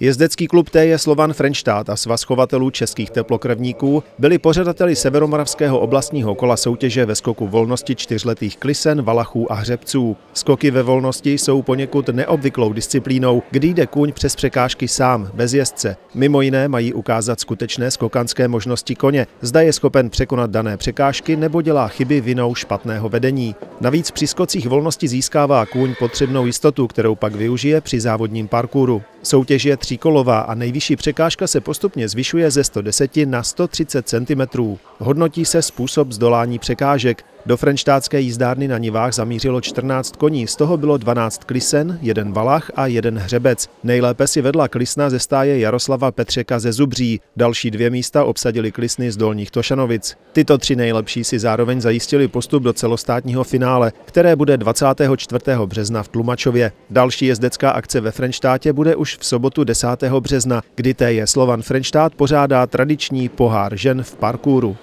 Jezdecký klub T je Slovan Frenštát a svaz chovatelů českých teplokrevníků byli pořadateli severomoravského oblastního kola soutěže ve skoku volnosti čtyřletých klisen, valachů a hřebců. Skoky ve volnosti jsou poněkud neobvyklou disciplínou, kdy jde kůň přes překážky sám, bez jezdce. Mimo jiné mají ukázat skutečné skokanské možnosti koně, zda je schopen překonat dané překážky nebo dělá chyby vinou špatného vedení. Navíc při skocích volnosti získává kůň potřebnou jistotu, kterou pak využije při závodním parkouru. Soutěž je tříkolová a nejvyšší překážka se postupně zvyšuje ze 110 na 130 cm. Hodnotí se způsob zdolání překážek. Do frenštátské jízdárny na Nivách zamířilo 14 koní, z toho bylo 12 klisen, jeden valach a jeden hřebec. Nejlépe si vedla klisna ze stáje Jaroslava Petřeka ze Zubří. Další dvě místa obsadili klisny z Dolních Tošanovic. Tyto tři nejlepší si zároveň zajistili postup do celostátního finále, které bude 24. března v Tlumačově. Další jezdecká akce ve Frenštátě bude už v sobotu 10. března, kdy je Slovan Frenštát pořádá tradiční pohár žen v parkouru.